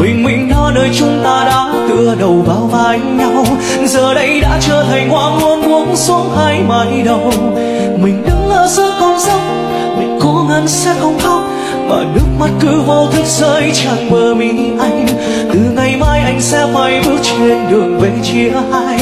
bình minh đó nơi chúng ta đã tựa đầu vào vai nhau. Giờ đây đã trở thành hoa muôn buông xuống hai mái đầu. Mình đứng ở giữa con dốc, mình cố ngăn sẽ không khóc. Mà nước mắt cứ vô thức rơi tràn bờ mi anh. Từ ngày mai anh sẽ phải bước trên đường về chia hai.